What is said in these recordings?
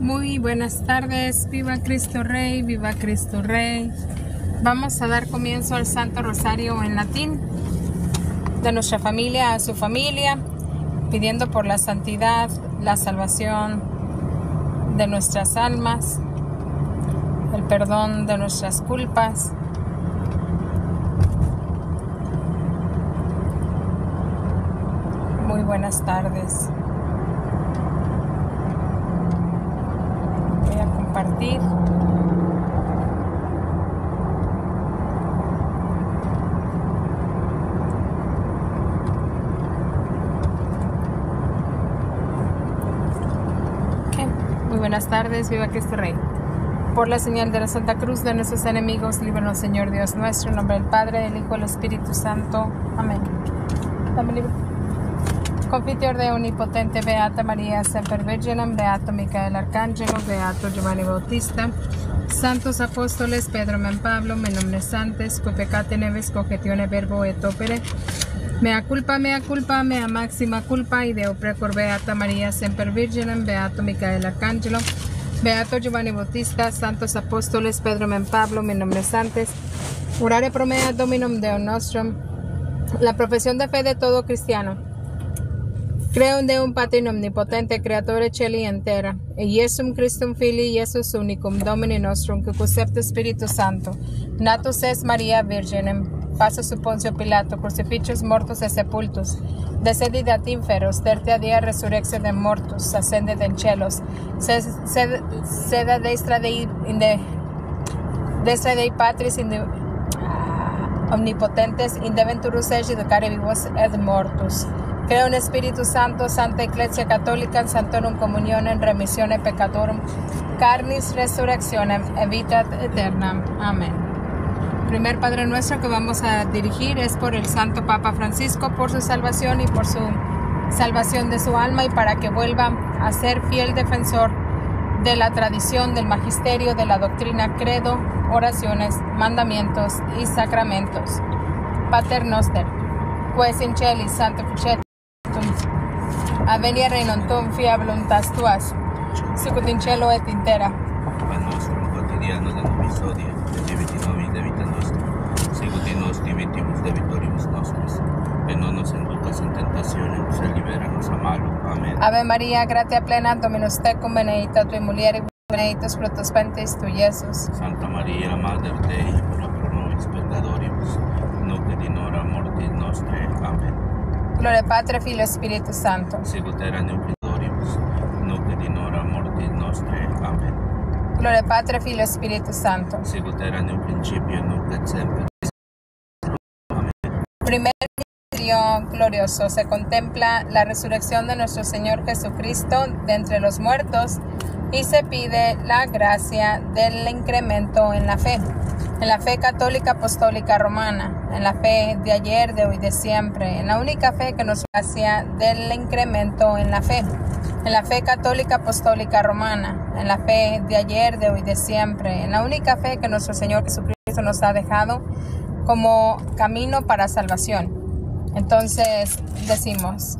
Muy buenas tardes, viva Cristo Rey, viva Cristo Rey. Vamos a dar comienzo al Santo Rosario en latín, de nuestra familia a su familia, pidiendo por la santidad, la salvación de nuestras almas, el perdón de nuestras culpas. Muy buenas tardes. Voy a Muy buenas tardes, viva Cristo Rey. Por la señal de la Santa Cruz de nuestros enemigos, líbranos Señor Dios nuestro, en nombre del Padre, del Hijo y del Espíritu Santo. Amén. Dame. Confiteor de Onipotente, Beata María Semper Virginum, Beato Micael Arcángelo, Beato Giovanni Bautista, Santos Apóstoles Pedro Men Pablo, Menomne Santes, cui peccate neves cogetione verbo et opere, mea culpa, mea culpa, mea máxima culpa, y Deo precor Beata María Semper Virginum, Beato Micael Arcángelo, Beato Giovanni Bautista, Santos Apóstoles Pedro Men Pablo, Menomne Santes, Urare pro mea Dominum Deum Nostrum, la profesión de fe de todo cristiano. Creo en Deum Pater omnipotente, creatore celi et terra, e Iesum Christum Filii Iesus unicum Domini nostrum, que concepto Spiritu Santo, natus es Maria Virginem, paso su Poncio Pilato, crucifixus mortus et sepultus, descendit ad inferos, tertia dia resurrexio de mortus, ascended en celos, sed, sed, sed a destra Dei, in de, destra Dei Patris, in de, omnipotentes, indeventurus egi educare vivos et mortus. Creo en Espíritu Santo, Santa Iglesia Católica, en Santorum Comunionem, Remissione Peccatorum, Carnis Resurrectionem, e Vita Eterna. Amén. Primer Padre Nuestro que vamos a dirigir es por el Santo Papa Francisco, por su salvación y por su salvación de su alma y para que vuelva a ser fiel defensor de la tradición, del magisterio, de la doctrina, credo, oraciones, mandamientos y sacramentos. Pater Noster, quaes in celis sanctificetur Avenia renontum fia voluntas tuas, sicut in cielo et in terra. Pan nostrum quotidiano da nobis hodie, et debiti nobis debita nostra, sicut in nos debitibus debitoribus nostris, et non nos inducas in sed liberanos a malo. Amén. Ave María, gratia plena, Dominus tecum, benedicta tui mulieribus, benedictus fructus ventris tui, Iesus. Santa Maria, Mater Dei, ora pro nobis peccatoribus, nunc et in hora mortis nostrae. Gloria Patri, Filio, Spiritus Santo. Sicut erat in peccatoribus, nunc et in hora mortis nostrae. Amén. Gloria Patri, Filio, Spiritus Santo. Sicut erat in principio, nunc et semper. Primer misterio glorioso se contempla la resurrección de nuestro Señor Jesucristo de entre los muertos y se pide la gracia del incremento en la fe. En la fe católica apostólica romana, en la fe de ayer, de hoy, de siempre, en la única fe que nos gracia del incremento en la fe. En la fe católica apostólica romana, en la fe de ayer, de hoy, de siempre, en la única fe que nuestro Señor Jesucristo nos ha dejado como camino para salvación. Entonces decimos,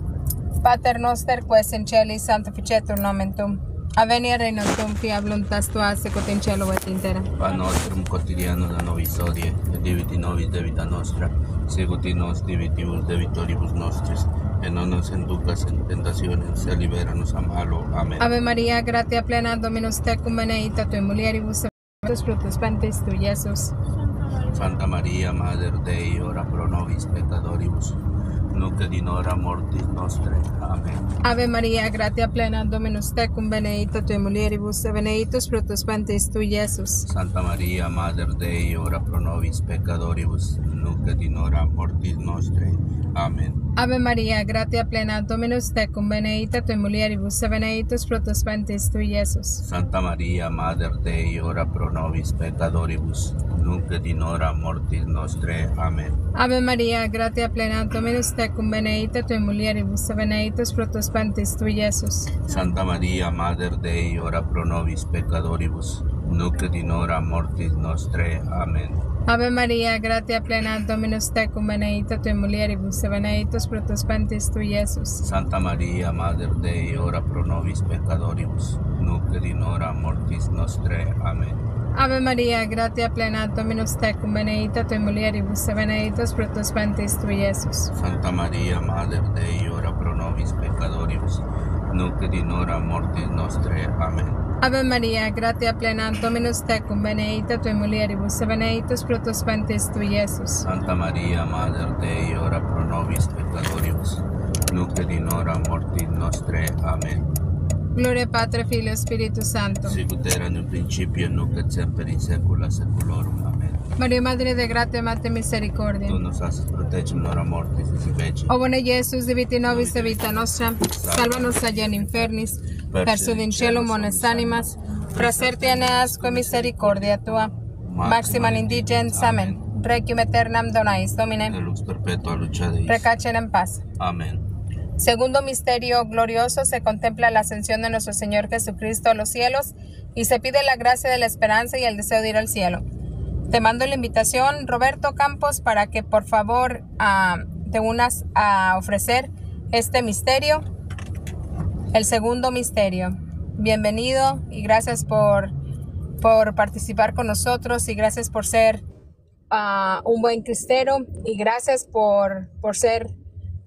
Pater noster quaes in celis sanctificetur nomen tuum. Avenia regnum tuum, fiat voluntas tua sicut in cielo et in terra. Pan nostrum quotidiano hodie, et debiti nobis debita nostra, sicut in nos debitibus debitoribus nostris, et non nos inducas in tentationem, sed liberanos a malo. Amén. Ave María, gratia plena, Dominus tecum, benedicta tui mulieribus, benedictus fructus ventris tui, Iesus. Santa Maria, Mater Dei, ora pro nobis peccatoribus, nunc et in hora mortis nostrae. Amén. Ave María, gratia plena, Dominus tecum, benedicta tui mulieribus, et benedictus fructus ventris tui, Iesus. Santa Maria, Mater Dei, ora pro nobis peccatoribus, nunc et in hora mortis nostrae. Amén. Ave María, gratia plena, Dominus tecum, benedicta tui mulieribus, et benedictus fructus ventris tui, Iesus. Santa Maria, Mater Dei, ora pro nobis peccatoribus, nunc et in hora mortis nostrae. Amén. Ave María, gratia plena, Dominus tecum, mulieribus, et benedictus fructus ventris tui, Iesus. Santa Maria, Mater Dei, ora pro nobis peccatoribus, nunc et in hora mortis nostrae. Amén. Ave María, gratia plena, Dominus tecum, benedicta tui mulieribus, benedictus fructus ventris tui, Iesus. Santa Maria, Mater Dei, ora pro nobis peccatoribus, nunc et in hora mortis nostre. Amen. Ave María, gratia plena, Dominus tecum, benedicta tui mulieribus, benedictus fructus ventris tui, Iesus. Santa Maria, Mater Dei, ora pro nobis peccatoribus, nunc et in hora mortis nostre. Amen. Ave María, gratia plena, Dominus tecum, benedicta tui mulieribus, benedictus fructus ventris tui, Iesus. Santa Maria, Mater Dei, ora pro nobis peccatoribus, nunc et in hora mortis nostre. Amen. Gloria Patri, Filio, Spiritus Santo. Sicut erat in principio, nunc et semper in saecula saeculorum. Amen. María, Madre de gratia, Mater misericordia. Tu nos haces protegem in hora mortis et veci. O bone Iesus, diviti nobis de vita nostra, salvanos allá in infernis, persud in cielo mones animas, praeserti asco misericordia tua, maxima indigens, amen. Requiem aeternam donais, De Domine, lux perpetua lucha Deis. recacen en paz. Amen. Segundo misterio glorioso se contempla la ascensión de nuestro Señor Jesucristo a los cielos y se pide la gracia de la esperanza y el deseo de ir al cielo. Te mando la invitación, Roberto Campos, para que por favor ah, te unas a ofrecer este misterio, el segundo misterio. Bienvenido y gracias por, por participar con nosotros y gracias por ser ah, un buen cristero y gracias por, por ser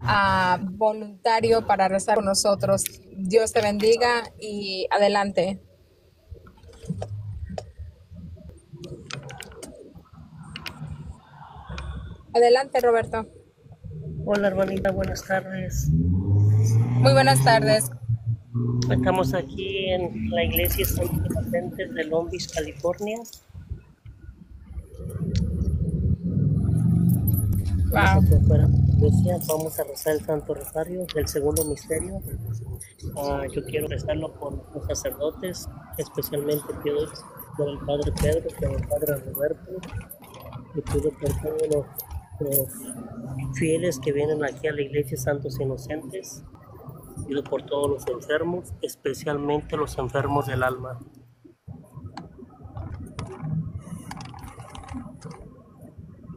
ah, voluntario para rezar con nosotros. Dios te bendiga y adelante. Adelante, Roberto. Hola hermanita, buenas tardes. Muy buenas tardes. Estamos aquí en la iglesia Santos Inocentes de Long Beach, California. Wow. Vamos a rezar el Santo Rosario del segundo misterio. Ah, yo quiero rezarlo por los sacerdotes, especialmente pido por el Padre Pedro, por el Padre Roberto, y pido por todos los, los fieles que vienen aquí a la iglesia Santos Inocentes. Pido por todos los enfermos, especialmente los enfermos del alma.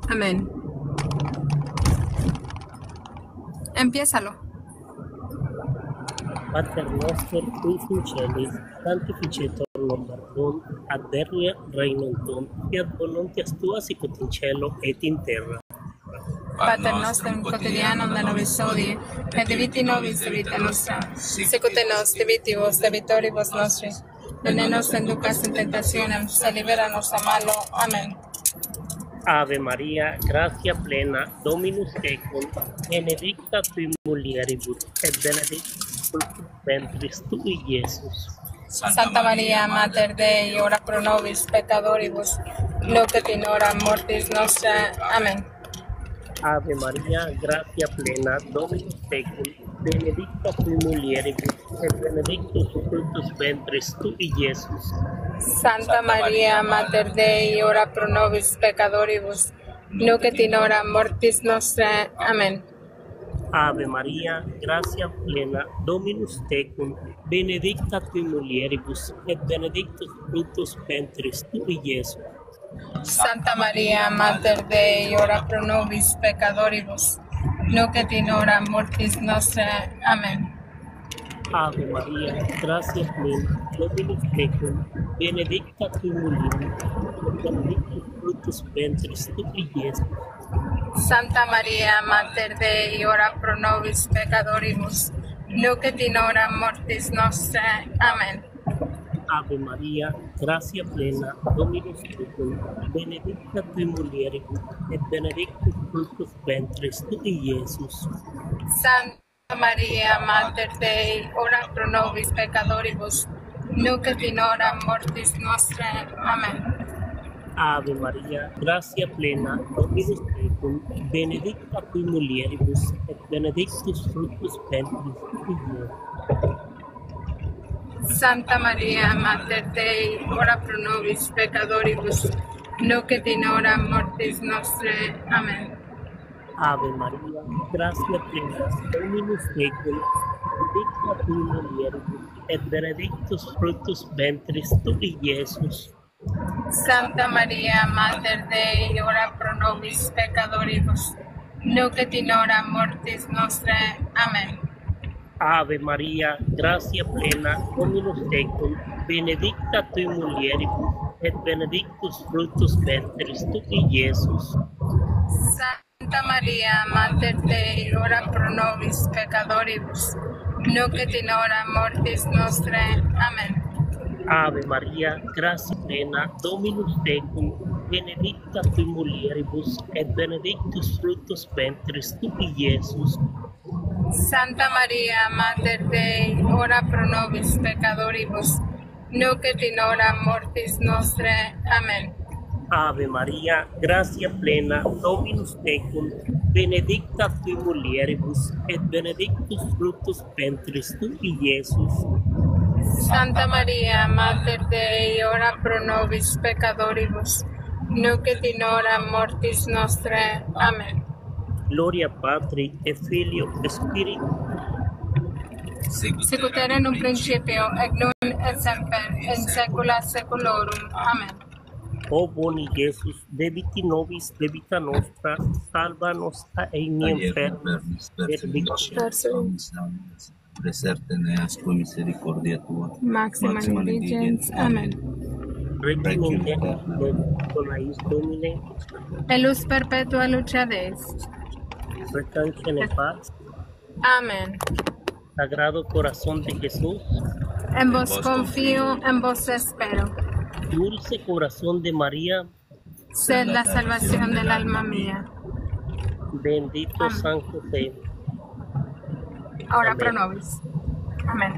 Amén. Empiézalo. Pater noster qui in celis, sanctificetur nomen tuum, advenia regnum tuum, fiat voluntas tua sicut in cielo et in terra. Pater nostrum quotidianum da nobis hodie, et diviti nobis de vita nostra, sicut nos divitibus de vitoribus nostri, et ne nos inducas in tentationem, se liberanos a malo. Amén. Ave Maria, gratia plena, Dominus tecum, benedicta tui mulieribus, et benedictus fructus ventris tui, Iesus. Santa María, Mater Dei, ora pro nobis peccatoribus, nunc in hora mortis nostra. Amén. Ave Maria, gratia plena, Dominus tecum, benedicta tui mulieribus, et benedictus fructus ventris tui, Iesus. Santa María, Mater Dei, ora pro nobis peccatoribus, nunc et in hora mortis nostra. Amén. Ave Maria, gratia plena, Dominus tecum, benedicta tui mulieribus, et benedictus fructus ventris tui, Iesus. Santa María, Mater Dei, ora pro nobis peccatoribus, nunc et hora mortis nostra. Amén. Ave Maria, gratia plena, Dominus tecum, benedicta tui mulieribus, et benedictus fructus ventris tui, Iesus. Santa María, Mater Dei, ora pro nobis peccatoribus, nunc et in hora mortis nostra. Amén. Ave Maria, gratia plena, Dominus tecum, benedicta tui mulieribus, et benedictus fructus ventris tui, Iesus. Santa María, Mater Dei, ora pro nobis peccatoribus, nunc et in hora mortis nostra. Amén. Ave Maria, gratia plena, Dominus tecum, benedicta tui mulieribus, et benedictus fructus ventris tui, Iesus. Santa María, Mater Dei, ora pro nobis peccatoribus, nunc et in hora mortis nostra. Amén. Ave Maria, gratia plena, Dominus tecum, benedicta tui mulieribus, et benedictus fructus ventris tui, Iesus. Santa María, Mater Dei, ora pro nobis peccatoribus, nunc et in hora mortis nostre. Amén. Ave María, gracia plena, Dominus tecum, benedicta tui mulieribus, et benedictus fructus ventris tui, Iesus. Santa María, Mater Dei, ora pro nobis peccatoribus, nunc et in hora mortis nostre. Amén. Ave María, gracia plena, Dominus tecum, benedicta tui mulieribus, et benedictus fructus ventris tui, Iesus. Santa María, Mater Dei, ora pro nobis peccatoribus, nunc et in hora mortis nostre. Amén. Ave María, gracia plena, Dominus tecum, benedicta tui mulieribus, et benedictus fructus ventris tui, Iesus. Santa María, Mater Dei, ora pro nobis peccatoribus, nunc et in hora mortis nostre. Amén. Gloria Patri et Filio et Spiritu Sicut erat in un principio, et nun et semper, in saecula saeculorum. Amén. O boni Iesus, debiti nobis debita nostra, salva nos a eini enfermis, et. Preserte neas tu misericordia tua. Maxima indigens. Amén. Requiem in Dom, Donais Domine, E luz perpetua lucha Deus. recanchen en paz, Amén. Sagrado Corazón de Jesús, En vos confío, en vos espero. Dulce Corazón de María, Sed la salvación del alma mía. bendito Amén. San José, Ahora pro nobis. Amén.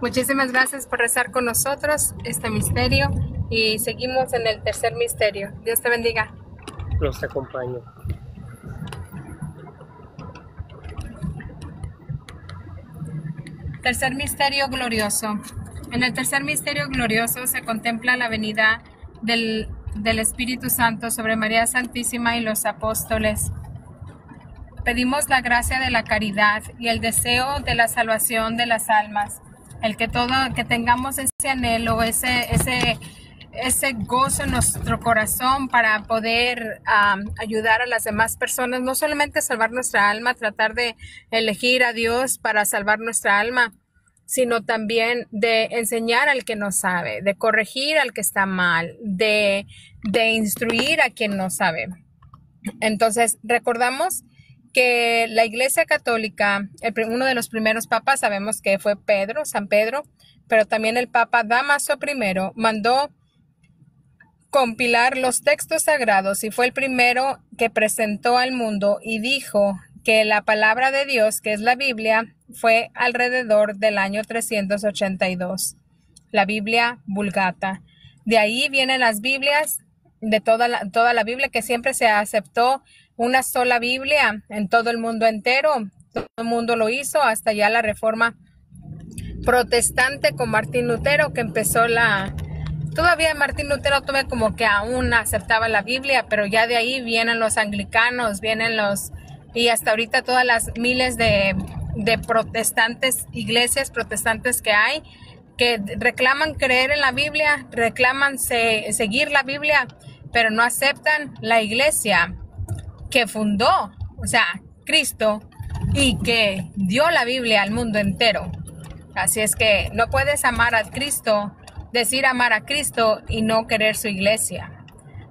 Muchísimas gracias por rezar con nosotros este misterio y seguimos en el tercer misterio. Dios te bendiga. los acompaño. Tercer misterio glorioso. En el tercer misterio glorioso se contempla la venida del, del Espíritu Santo sobre María Santísima y los apóstoles. Pedimos la gracia de la caridad y el deseo de la salvación de las almas. El que todo, que tengamos ese anhelo, ese, ese, ese gozo en nuestro corazón para poder ayudar a las demás personas, no solamente salvar nuestra alma, tratar de elegir a Dios para salvar nuestra alma, sino también de enseñar al que no sabe, de corregir al que está mal, de, de instruir a quien no sabe. Entonces, recordamos que la Iglesia Católica, uno de los primeros papas, sabemos que fue Pedro, San Pedro, pero también el Papa Damaso I mandó compilar los textos sagrados y fue el primero que presentó al mundo y dijo que la palabra de Dios, que es la Biblia, fue alrededor del año 382. La Biblia Vulgata. De ahí vienen las Biblias, de toda la, toda la Biblia, que siempre se aceptó una sola Biblia en todo el mundo entero. Todo el mundo lo hizo hasta ya la reforma protestante con Martín Lutero, que empezó la... Todavía Martín Lutero tuve como que aún aceptaba la Biblia, pero ya de ahí vienen los anglicanos, vienen los... Y hasta ahorita todas las miles de, de protestantes, iglesias protestantes que hay, que reclaman creer en la Biblia, reclaman se- seguir la Biblia, pero no aceptan la iglesia que fundó, o sea, Cristo, y que dio la Biblia al mundo entero. Así es que no puedes amar a Cristo, decir amar a Cristo y no querer su iglesia.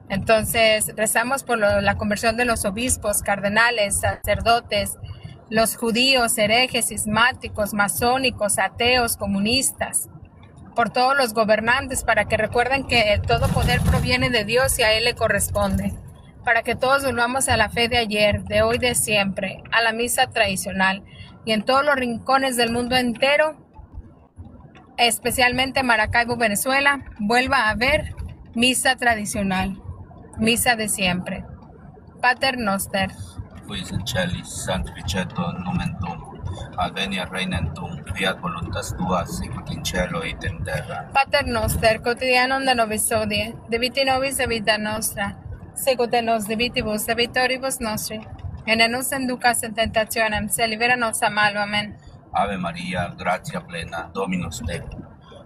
Entonces, rezamos por la conversión de los obispos, cardenales, sacerdotes, los judíos, herejes, cismáticos, masónicos, ateos, comunistas, por todos los gobernantes, para que recuerden que todo poder proviene de Dios y a Él le corresponde. Para que todos volvamos a la fe de ayer, de hoy, de siempre, a la misa tradicional y en todos los rincones del mundo entero, especialmente Maracaibo, Venezuela, vuelva a haber misa tradicional, misa de siempre. Pater Noster. Quis in celis sanctificetur nomen tuum, advenia regnum tuum, fiat voluntas tua, sicut in cielo et in terra. Pater Noster, quotidianum da nobis hodie, debiti nobis de vita nostra, sicut et nos debitibus debitoribus nostri, et ne nos inducas in tentationem, se libera nos a malo. Amen. Ave Maria, gratia plena, Dominus tecum.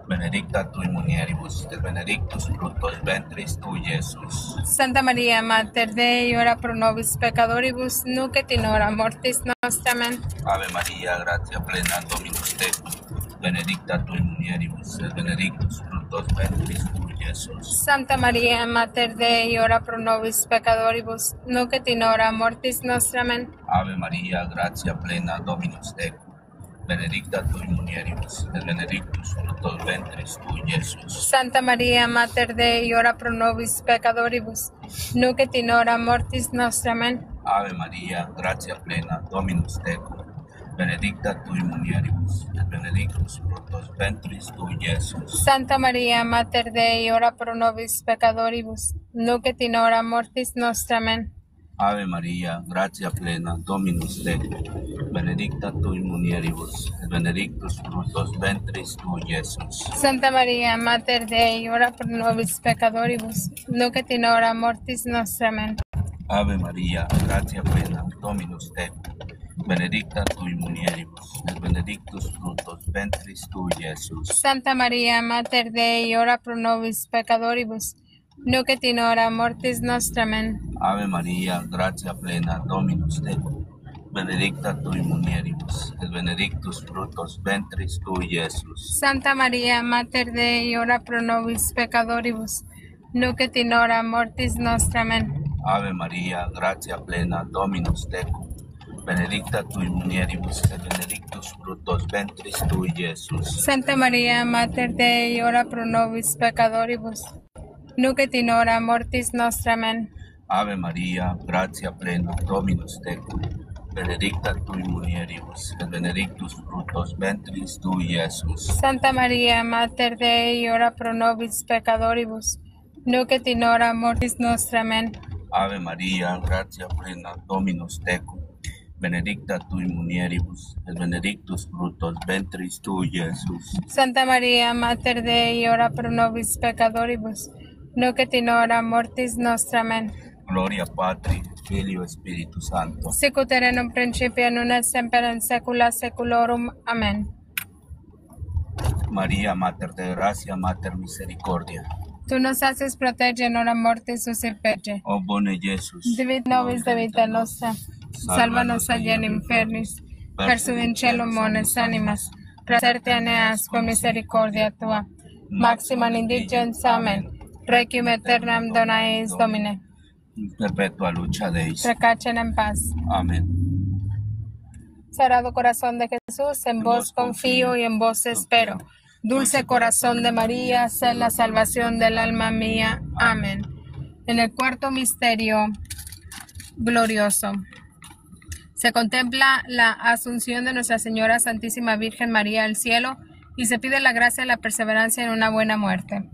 benedicta tu in mulieribus, et benedictus fructus ventris tui, Iesus. Santa María, Mater Dei, ora pro nobis peccatoribus, nunc et in hora mortis nostra. Amen. Ave María, gratia plena, Dominus tecum, benedicta tu in mulieribus, et benedictus fructus ventris tui, Iesus. Santa María, Mater Dei, ora pro nobis peccatoribus, nunc et in hora mortis nostra. Amen. Ave María, gratia plena, Dominus tecum, benedicta tu in mulieribus, et benedictus fructus ventris tui, Iesus. Santa María, Mater Dei, ora pro nobis peccatoribus, nunc et in hora mortis nostra. Amen. Ave María, gratia plena, Dominus tecum, benedicta tu in mulieribus, et benedictus fructus ventris tui, Iesus. Santa María, Mater Dei, ora pro nobis peccatoribus, nunc et in hora mortis nostra. Amen. Ave María, gratia plena, Dominus tecum, benedicta tu in mulieribus, et benedictus fructus ventris tui, Iesus. Santa María, Mater Dei, ora pro nobis peccatoribus, nunc et in hora mortis nostra. Amen. Ave María, gratia plena, Dominus tecum, benedicta tu mulieribus, et benedictus fructus ventris tui, Iesus. Santa María, Mater Dei, ora pro nobis peccatoribus, nunc et in hora mortis nostra. Amen. Ave María, gratia plena, Dominus tecum, benedicta tu mulieribus, et benedictus fructus ventris tui, Iesus. Santa María, Mater Dei, ora pro nobis peccatoribus, nunc et in hora mortis nostra. Amen. Ave María, gratia plena, Dominus tecum, benedicta tu mulieribus, et benedictus fructus ventris tui, Iesus. Santa María, Mater Dei, ora pro nobis peccatoribus, nunc et in hora mortis nostra. Amen. Ave María, gratia plena, Dominus tecum, benedicta tu mulieribus, et benedictus fructus ventris tui, Iesus. Santa María, Mater Dei, ora pro nobis peccatoribus, nunc et in hora mortis nostra. Amen. Ave María, gratia plena, Dominus tecum, benedicta tu in mulieribus, et benedictus fructus ventris tui, Iesus. Santa María, Mater Dei, ora pro nobis peccatoribus, nunc et in hora mortis nostra. Amen. Gloria Patri, Filio, Spiritus Santo. Sic ut erat in principio, nun et semper in saecula saeculorum. Amen. María, Mater de gracia, Mater misericordia. Tu nos haces proteger en hora mortis susciperge. O bone Iesus, Divit nobis de vita nostra. Salvanos allá in infernis. Persu in cielo mones animas. Traserte aneas con misericordia tua. Maxima indigens. Amen. Requiem aeternam dona eis Domine. perpetua lucha deis. Recachen en paz. Amén. Sagrado corazón de Jesús, en vos confío y en vos espero. Dulce corazón de María, sé la salvación del alma mía. Amén. En el cuarto misterio glorioso se contempla la asunción de Nuestra Señora Santísima Virgen María al cielo y se pide la gracia y la perseverancia en una buena muerte.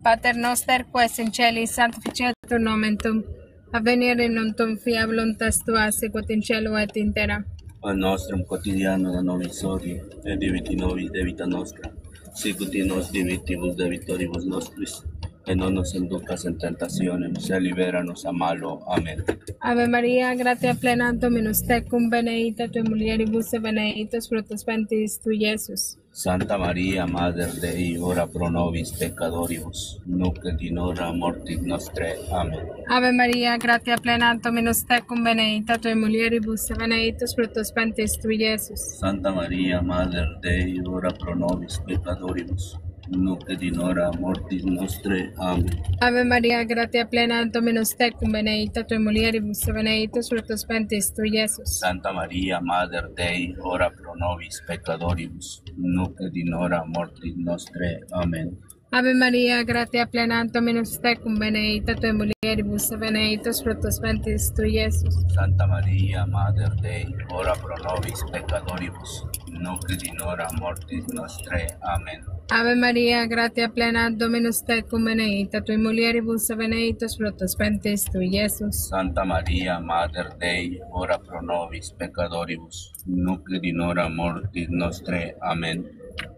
Pater noster, quas in celi sanctificetur nomen tuum, avvenire non tum fiat voluntas tua, sicut in cielo et in terra. Al nostrum quotidiano da nobis odie, et diviti nobis de vita nostra, sicut in nos divitibus debitoribus nostris, et non nos inducas en tentationem, se liberanos a malo. Amén. Ave María, gratia plena Dominus tecum, benedicta tu mulieribus benedictus fructus ventris tui, Iesus. Santa María, Mater Dei, ora pro nobis peccatoribus, nunc et in hora mortis nostrae. Amén. Ave María, gratia plena Dominus tecum, benedicta tu mulieribus benedictus fructus ventris tui, Iesus. Santa María, Mater Dei, ora pro nobis peccatoribus, nunc et in hora mortis nostrae. Amén. Ave María, gratia plena Dominus tecum, benedicta tu in mulieribus benedictus fructus ventris tui, Iesus. Santa María, Mater Dei, ora pro nobis peccatoribus, nunc et in hora mortis nostrae. Amén. Ave María, gratia plena Dominus tecum, benedicta tu in mulieribus benedictus fructus ventris tui, Iesus. Santa María, Mater Dei, ora pro nobis peccatoribus, nunc et in hora mortis nostrae. Amén. Ave María, gratia plena Dominus tecum, benedicta tu mulieribus benedictus fructus ventris tui, Iesus. Santa María, Mater Dei, ora pro nobis peccatoribus, nunc et in hora mortis nostrae. Amén.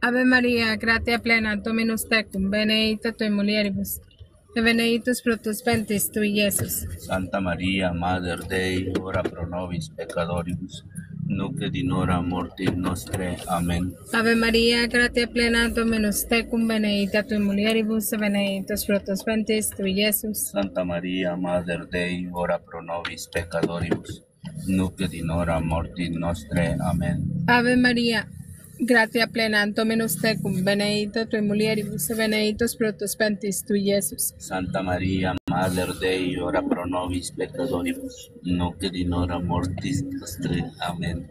Ave María, gratia plena Dominus tecum, benedicta tu mulieribus benedictus fructus ventris tui, Iesus. Santa María, Mater Dei, ora pro nobis peccatoribus, nunc in hora mortis nostre. Amen. Ave María, gratia plena, Dominus tecum, benedicta tui mulieribus, benedictus fructus ventris tui, Iesus. Santa Maria, Mater Dei, ora pro nobis peccatoribus, nunc in hora mortis nostre. Amen. Ave María, gratia plena, Dominus tecum, benedicta tui mulieribus, benedictus fructus ventris tui, Iesus. Santa Maria, Mater Dei, ora pro nobis peccatoribus, nunc et in hora mortis nostre. Amen.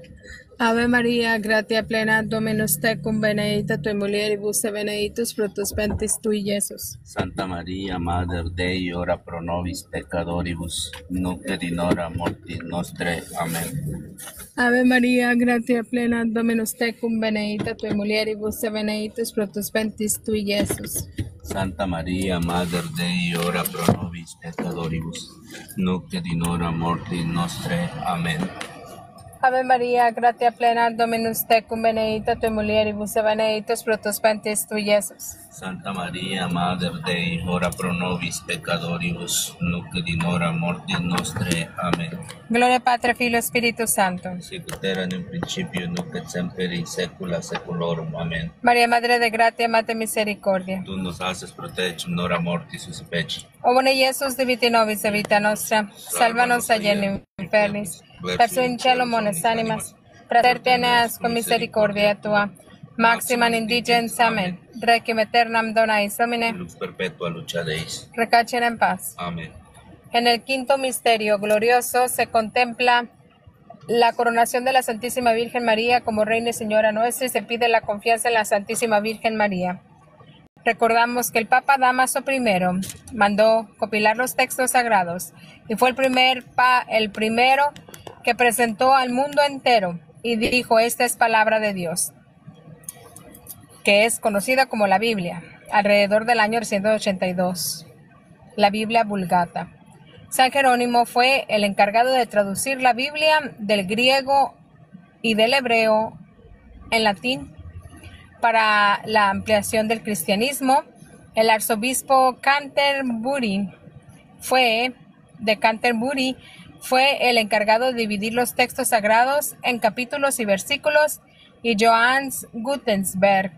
Ave María, gratia plena, Dominus tecum, benedicta tui mulieribus, et benedictus fructus ventris tui, Iesus. Santa Maria, Mater Dei, ora pro nobis peccatoribus, nunc et in hora mortis nostre. Amen. Ave María, gratia plena, Dominus tecum, benedicta tui mulieribus, et benedictus fructus ventris tui, Iesus. Santa Maria, Mater Dei, ora pro nobis peccatoribus, nunc et in hora mortis nostre. Amen. Ave María, gratia plena, Dominus tecum, benedicta tui mulieribus, benedictus fructus ventris tui, Iesus. Santa Maria, Mater Dei, ora pro nobis peccatoribus, nunc in hora mortis nostre. Amen. Gloria Patri, Filio, Spiritus Santo. Sic ut erat in principio, nunc et semper in saecula saeculorum. Amen. María, Madre de gratia, Mater misericordia. Tu nos haces protegem in hora mortis suspeci. O bone Iesus, diviti nobis, et vita nostra, salvanos ayer infernis, persu in cielo mones animas, praeterneas con misericordia tua, maximan indigens, amen. Requiem aeternam dona eis Domine, Lux perpetua lucha Deis. recachen en paz. Amen. En el quinto misterio glorioso se contempla la coronación de la Santísima Virgen María como Reina y Señora nuestra y se pide la confianza en la Santísima Virgen María. Recordamos que el Papa Damaso I mandó compilar los textos sagrados y fue el, primer pa- el primero que presentó al mundo entero y dijo, esta es palabra de Dios, que es conocida como la Biblia, alrededor del año 182, la Biblia Vulgata. San Jerónimo fue el encargado de traducir la Biblia del griego y del hebreo en latín para la ampliación del cristianismo. El arzobispo Canterbury fue de Canterbury fue el encargado de dividir los textos sagrados en capítulos y versículos y Johannes Gutenberg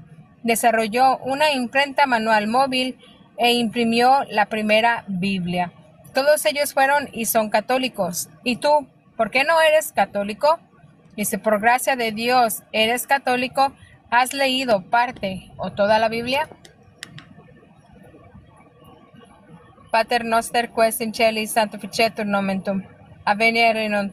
desarrolló una imprenta manual móvil e imprimió la primera Biblia. Todos ellos fueron y son católicos. ¿Y tú? ¿Por qué no eres católico? Dice, por gracia de Dios, eres católico, ¿has leído parte o toda la Biblia? Pater noster in celi sanctificetur tuum. Aveniere non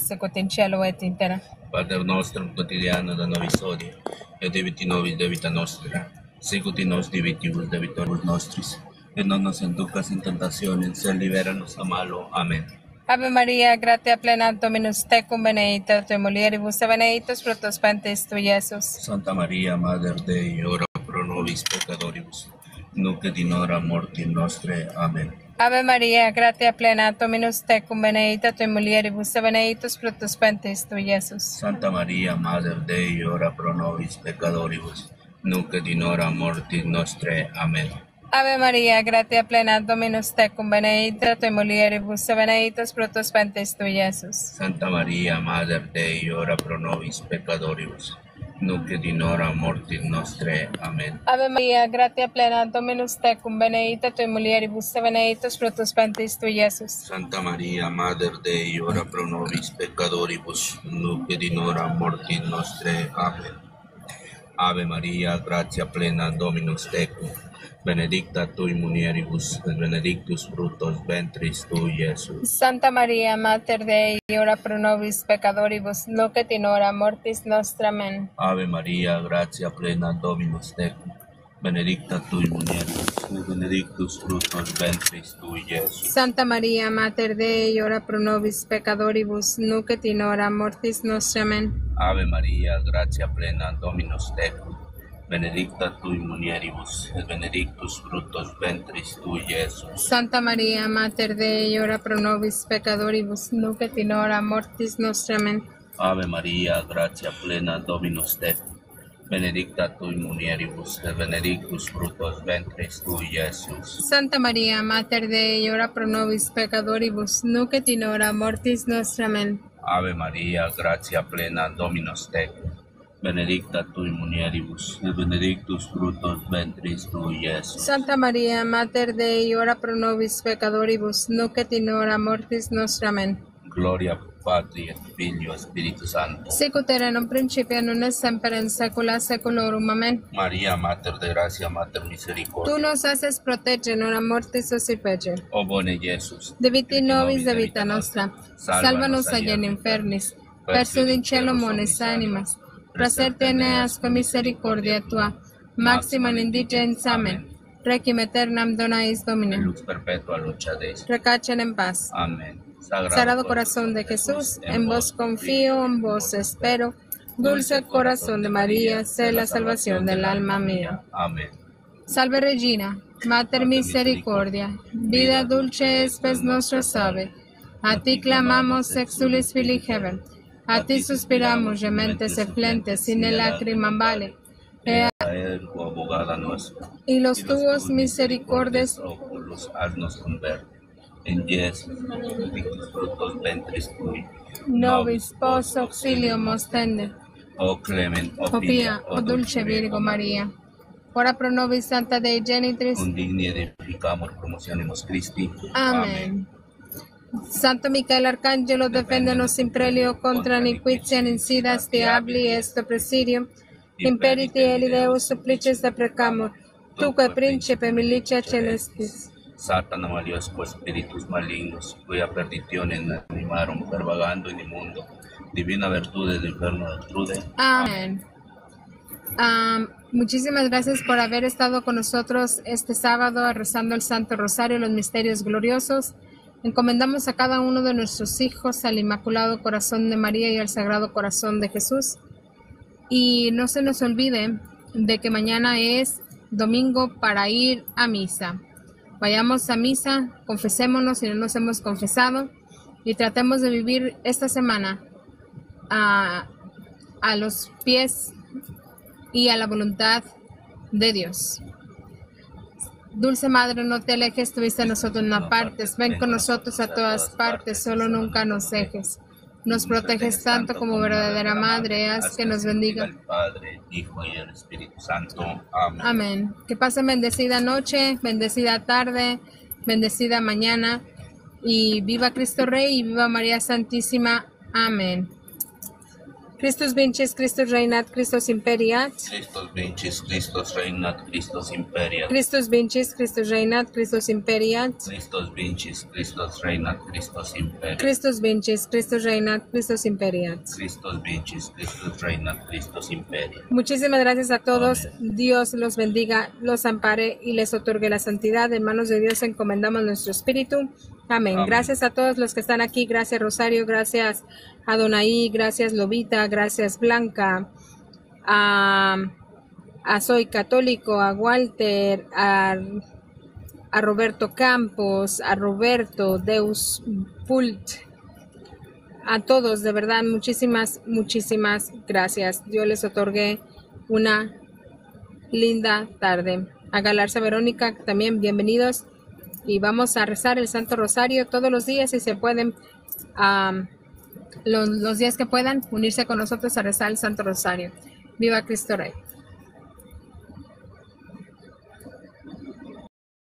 secut in cielo et in terra. Pater nostrum quotidiano da nobis odie, et debiti nobis debita nostra, sicut in nos debitibus debitoribus nostris, et non nos inducas in tentationem, sed liberanos a malo. Amen. Ave María, gratia plena Dominus tecum, benedicta tui mulieribus, et benedictus fructus ventris tui, Iesus. Santa Maria, Mater Dei, ora pro nobis peccatoribus, nunc et in hora mortis nostre. Amen. Ave María, gratia plena Dominus tecum, benedicta tui mulieribus, benedictus fructus ventris tui, Iesus. Santa Maria, Mater Dei, ora pro nobis peccatoribus, nunc et in hora mortis nostre. Amen. Ave María, gratia plena Dominus tecum, benedicta tui mulieribus, benedictus fructus ventris tui, Iesus. Santa Maria, Mater Dei, ora pro nobis peccatoribus, nunc in hora mortis nostre. Amen. Ave María, gratia plena Dominus tecum, benedicta tui mulieribus, et benedictus fructus ventris tui, Iesus. Santa Maria, Mater Dei, ora pro nobis peccatoribus, nunc in hora mortis nostre. Amen. Ave Maria, gratia plena Dominus tecum, benedicta tui mulieribus, et benedictus fructus ventris tui, Iesus. Santa María, Mater Dei, ora pro nobis peccatoribus, nunc et in hora mortis nostra. Amen. Ave Maria, gratia plena Dominus tecum, benedicta tui mulieribus, et benedictus fructus ventris tui, Iesus. Santa María, Mater Dei, ora pro nobis peccatoribus, nunc et in hora mortis nostra. Amen. Ave Maria, gratia plena Dominus tecum, benedicta tui mulieribus, et benedictus fructus ventris tui, Iesus. Santa María, Mater Dei, ora pro nobis peccatoribus, nunc et in hora mortis nostra. Amen. Ave Maria, gratia plena Dominus tecum, benedicta mulieribus, et benedictus fructus ventris tui, Iesus. Santa María, Mater Dei, ora pro nobis peccatoribus, nunc et in hora mortis nostra. Amen. Ave María, gracia plena, Dominus tecum. Benedicta tui mulieribus, et benedictus fructus ventris Iesus. Santa María, Mater Dei, ora pro nobis peccatoribus, nunc et in hora mortis nostra. Amen. Gloria Patri et Filio, Spiritus Sancto. Sicut erat in principio, nun et semper in saecula saeculorum. Amen. María, Mater de gracia, Mater Tú misericordia. nos haces proteger en hora mortis ocipege. O bone Iesus. De viti nobis de vita nostra. Salvanos agli infernis. Persu in cielo mones animas. Con misericordia tua. Maxima in indigenza. Amen. Requiem aeternam dona eis En Domine. luz perpetua lucha de Recachen en paz. Amén. Sagrado corazón de Jesús, en vos confío, en vos espero. Dulce corazón de María, sé la salvación del alma mía. Amén. Salve Regina, Mater Misericordia, vida dulce espes nostra salve. A ti clamamos, exulis fili heaven. A ti suspiramos, gementes eflentes, sin el lágrima vale. Ea abogada nuestra. y los tuos misericordes, Oculos, haznos convertir. En benedictus frutos ventris tui. nobis pos auxilio mos tende. O clement, o pia, o dulce Virgo María. Ora pro nobis Santa Dei Genitris. Condigni edificamur promocionemos Christi. Amén. Santo Micael Arcángelo, deféndenos sin prelio contra iniquitiam incidas diabli est presidium. Imperiti eli Deus supplices de precamur. Tuque principe milicia celestis. Satana maliosco espíritus malignos, cuya perdición animaron, pervagando en el mundo. Divina virtud del infierno altrude. Amén. Am, muchísimas gracias por haber estado con nosotros este sábado rezando el Santo Rosario, los misterios gloriosos. Encomendamos a cada uno de nuestros hijos al Inmaculado Corazón de María y al Sagrado Corazón de Jesús. Y no se nos olvide de que mañana es domingo para ir a misa. Vayamos a misa, confesémonos si no nos hemos confesado y tratemos de vivir esta semana a, a los pies y a la voluntad de Dios. Dulce Madre, no te alejes, tuviste a nosotros en partes, ven con nosotros a todas partes, solo nunca nos dejes. Nos proteges tanto como verdadera Madre, haz que nos bendiga. El Padre, Hijo y el Espíritu Santo. Amén. Amén. Que pasen bendecida noche, bendecida tarde, bendecida mañana. Y viva Cristo Rey y viva María Santísima. Amén. Christus vincis, Christus reinat, Christus imperiat. Christus vincis, Christus reinat, Christus imperiat. Christus vincis, Christus reinat, Christus imperiat. Christus vincis, Christus reinat, Christus imperiat. Christus vincis, Christus reinat, Christus imperiat. Christus vincis, Christus reinat, Christus imperiat. Muchísimas gracias a todos. Dios los bendiga, los ampare y les otorgue la santidad. En manos de Dios encomendamos nuestro espíritu. Amén. Amén. Gracias a todos los que están aquí. Gracias Rosario, gracias a Donaí, gracias Lobita, gracias Blanca, a, a Soy Católico, a Walter, a, Roberto Campos, a Roberto Deus Pult, a todos, de verdad, muchísimas, muchísimas gracias. Dios les otorgue una linda tarde. A Galarza Verónica también bienvenidos y vamos a rezar el Santo Rosario todos los días si se pueden, los, los días que puedan unirse con nosotros a rezar el Santo Rosario. Viva Cristo Rey.